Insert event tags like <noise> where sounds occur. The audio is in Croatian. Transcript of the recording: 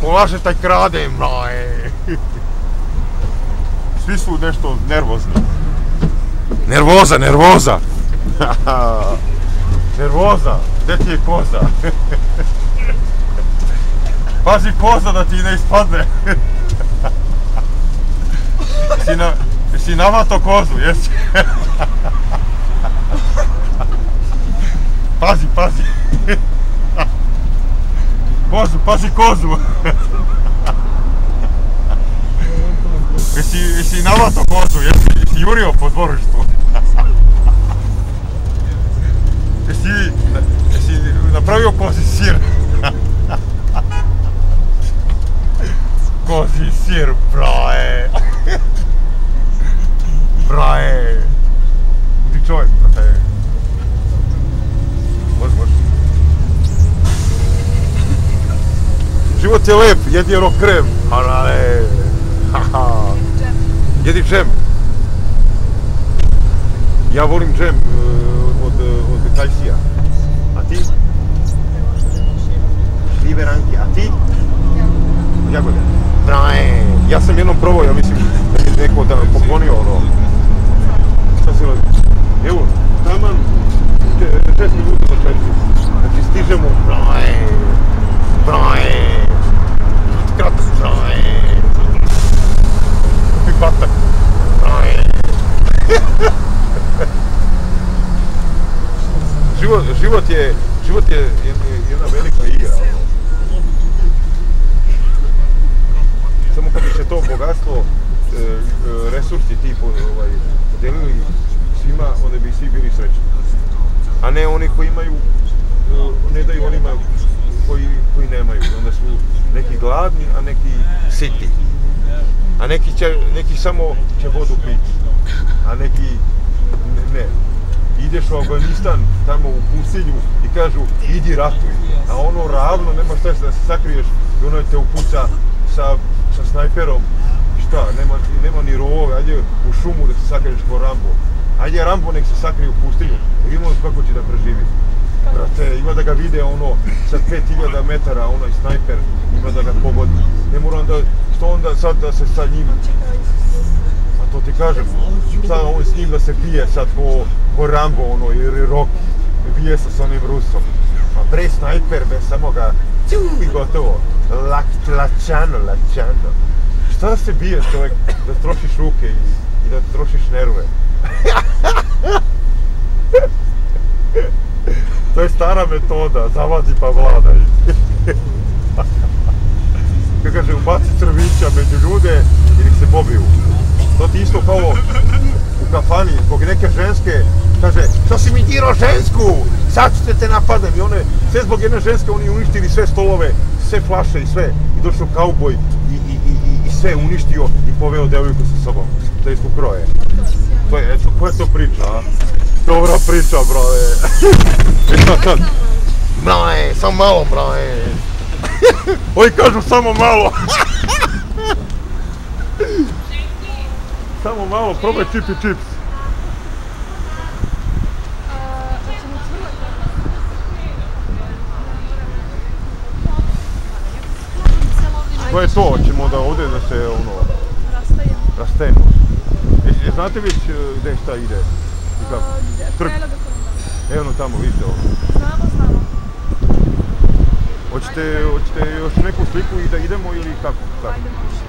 Polaže taj krade, mraje. <laughs> Svi su nešto nervozni. Nervoza, nervoza. <laughs> nervoza, gdje ti je koza? <laughs> Pazi koza da ti ne ispadne. Jesi, na, navato kozu, jesi? pazi, pazi. Kozu, pazi kozu. jesi, jesi navato kozu, jesi, jesi jurio po dvorištu. jesi, jesi napravio kozi sir. kozi sir, braje. braje. Budi čovjek, je lep, jedi ono krem. Harale. Haha. Jedi džem. Ja volim džem eh, od, od kajsija. A ti? Liberanki. A ti? Jagode. Braje. Ja sam jednom probao, ja mislim da mi neko da poklonio ono. Šta si radi? Evo, život, život je, život je jedna, velika igra. ono. Samo kad bi se to bogatstvo, e, e, resursi ti ovaj, podelili svima, onda bi svi bili srećni. A ne oni koji imaju, e, ne daju onima koji, koji nemaju. Onda su neki gladni, a neki siti. A neki, će, neki samo će vodu piti, a neki ne. Ideš u Afganistan, tamo u pustinju i kažu idi ratuj. A ono ravno, nema šta da se sakriješ i ono te upuca sa, sa snajperom. Šta, nema, nema ni rovove, ajde u šumu da se sakriješ ko Rambo. Ajde Rambo nek se sakrije u pustinju, da vidimo kako će da preživi. Brate, ima da ga vide ono sa 5000 metara, onaj snajper, ima da ga pogodi. Ne mora onda, što onda sad da se sa njim to ti kažem, sad on s njim da se bije sad ko, ko Rambo ono, ili Rocky, bije se s onim Rusom. Pa bre snajper, be, samo ga i gotovo. Lak, lačano, lačano. Šta da se bije čovjek, da trošiš ruke i, da trošiš nerve? <laughs> to je stara metoda, zavadi pa vladaj. <laughs> Kako kaže, ubaci crvića među ljude i nek se pobiju. To ti isto kao u kafani, zbog neke ženske, kaže, što si mi dirao žensku? Sad ćete te napadem. I one, sve zbog jedne ženske, oni uništili sve stolove, sve flaše i sve. I došao kauboj i, i, i, i, sve uništio i poveo devojku sa sobom. Da istu kroje. To je, eto, koja je to priča, a? Dobra priča, brale. I šta sad? <laughs> Brale, samo malo, brale. <laughs> Ovi kažu samo malo. <laughs> Samo malo, probaj čip i čips. To je to, ćemo da ovdje da se ono, rastajemo. E, e, znate već e, gdje šta ide? Trg. Evo ono tamo, vidite ovo. Znamo, znamo. Hoćete, hoćete još neku sliku i da idemo ili kako? kako? Ajde, može.